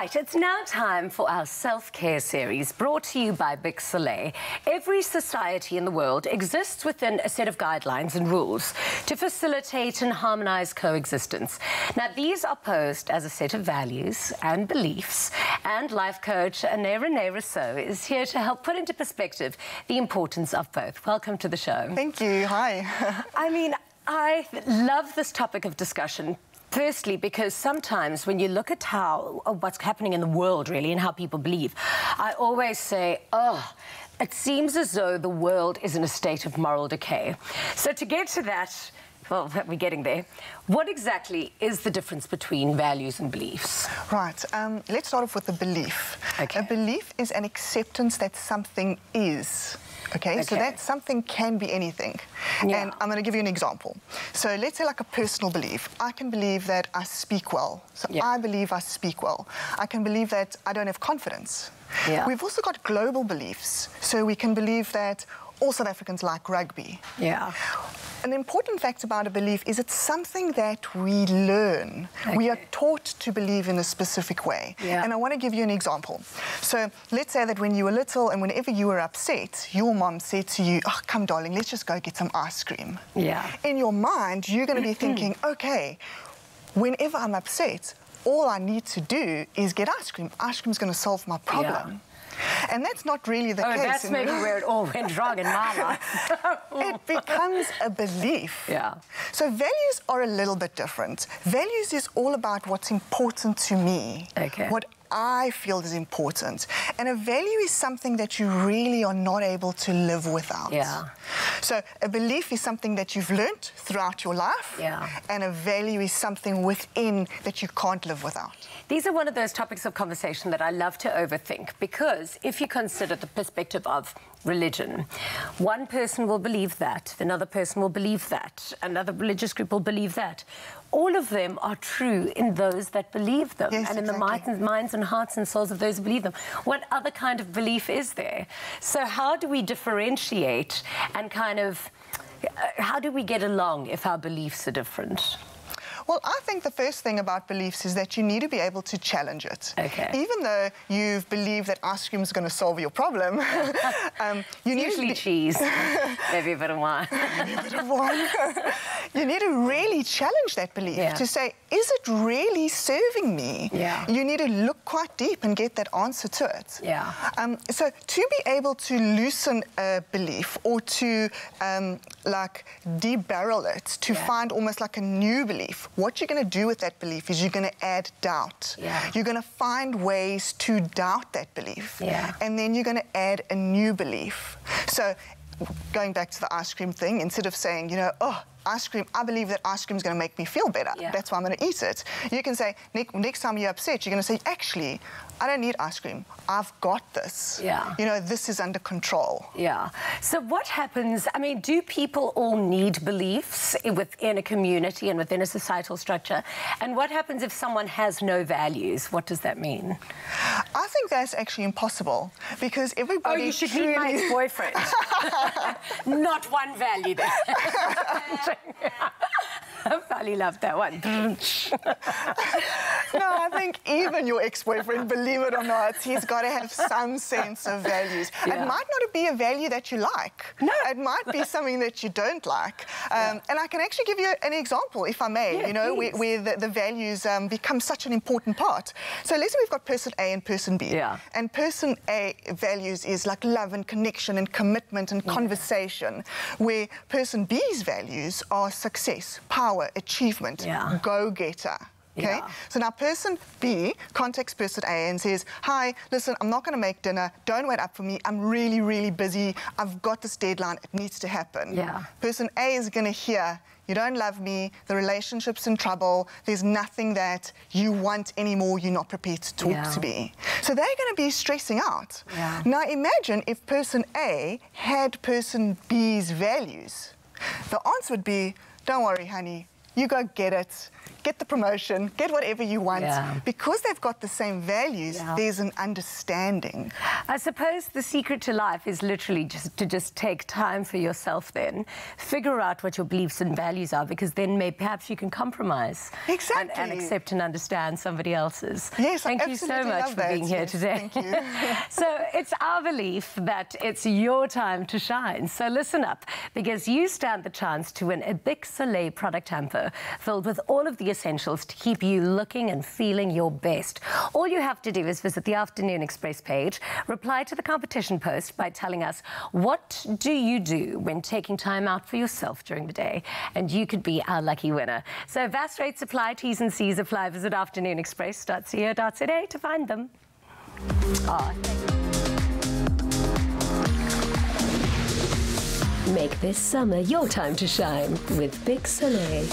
Right, it's now time for our self-care series brought to you by Bic Soleil. Every society in the world exists within a set of guidelines and rules to facilitate and harmonise coexistence. Now, these are posed as a set of values and beliefs, and life coach Anerene Rossouw is here to help put into perspective the importance of both. Welcome to the show. Thank you. Hi. I mean, I love this topic of discussion Firstly, because sometimes when you look at how uh, what's happening in the world, really, and how people believe, I always say, oh, it seems as though the world is in a state of moral decay. So to get to that, well, we're getting there. What exactly is the difference between values and beliefs? Right. Um, let's start off with the belief. Okay. A belief is an acceptance that something is. Okay, okay, so that something can be anything. Yeah. And I'm going to give you an example. So let's say like a personal belief. I can believe that I speak well. So yeah. I believe I speak well. I can believe that I don't have confidence. Yeah. We've also got global beliefs. So we can believe that all South Africans like rugby. Yeah. An important fact about a belief is it's something that we learn. Okay. We are taught to believe in a specific way. Yeah. And I want to give you an example. So let's say that when you were little and whenever you were upset, your mom said to you, oh, come darling, let's just go get some ice cream. Yeah. In your mind, you're going to be thinking, okay, whenever I'm upset, all I need to do is get ice cream. Ice cream's going to solve my problem. Yeah. And that's not really the oh, case. that's maybe where it all went wrong in life. it becomes a belief. Yeah. So values are a little bit different. Values is all about what's important to me. Okay. What I feel is important. And a value is something that you really are not able to live without. Yeah. So a belief is something that you've learnt throughout your life. Yeah. And a value is something within that you can't live without. These are one of those topics of conversation that I love to overthink because if you consider the perspective of religion. One person will believe that, another person will believe that, another religious group will believe that. All of them are true in those that believe them yes, and in exactly. the minds and, minds and hearts and souls of those who believe them. What other kind of belief is there? So how do we differentiate and kind of, uh, how do we get along if our beliefs are different? Well, I think the first thing about beliefs is that you need to be able to challenge it. Okay. Even though you've believed that ice cream is going to solve your problem, um, you need usually to cheese, maybe a bit of wine. maybe a bit of wine. you need to really challenge that belief yeah. to say, is it really serving me? Yeah. You need to look quite deep and get that answer to it. Yeah. Um, so to be able to loosen a belief or to um, like debarrel it, to yeah. find almost like a new belief, what you're going to do with that belief is you're going to add doubt. Yeah. You're going to find ways to doubt that belief. Yeah. And then you're going to add a new belief. So going back to the ice cream thing, instead of saying, you know, oh, ice cream, I believe that ice cream is going to make me feel better. Yeah. That's why I'm going to eat it. You can say, next time you're upset, you're going to say, actually, I don't need ice cream. I've got this. Yeah. You know, this is under control. Yeah. So what happens, I mean, do people all need beliefs within a community and within a societal structure? And what happens if someone has no values? What does that mean? I think that's actually impossible because oh, everybody... Oh, you should truly... meet my boyfriend. Not one value there. I probably loved that one. no, I think even your ex-boyfriend, believe it or not, he's got to have some sense of values. Yeah. It might not be a value that you like. No. It might be something that you don't like. Um, yeah. And I can actually give you an example, if I may, yeah, you know, where, where, the, the values um, become such an important part. So let's say we've got person A and person B. Yeah. And person A values is like love and connection and commitment and conversation, where person B's values are success, power, achievement, go-getter. Okay, yeah. so now person B contacts person A and says, Hi, listen, I'm not going to make dinner. Don't wait up for me. I'm really, really busy. I've got this deadline. It needs to happen. Yeah. Person A is going to hear, You don't love me. The relationship's in trouble. There's nothing that you want anymore. You're not prepared to talk yeah. to me. So they're going to be stressing out. Yeah. Now imagine if person A had person B's values. The answer would be, Don't worry, honey. You go get it get the promotion, get whatever you want. Yeah. Because they've got the same values, yeah. there's an understanding. I suppose the secret to life is literally just to just take time for yourself then. Figure out what your beliefs and values are because then maybe perhaps you can compromise. Exactly. And, and accept and understand somebody else's. Yes, Thank I you so much for being here today. Thank you. so it's our belief that it's your time to shine. So listen up because you stand the chance to win a Bic Soleil product hamper filled with all of the essentials to keep you looking and feeling your best. All you have to do is visit the Afternoon Express page, reply to the competition post by telling us what do you do when taking time out for yourself during the day, and you could be our lucky winner. So VAS rates apply, T's and C's apply. Visit afternoonexpress.co.za to find them. Oh, Make this summer your time to shine with Bic Soleil.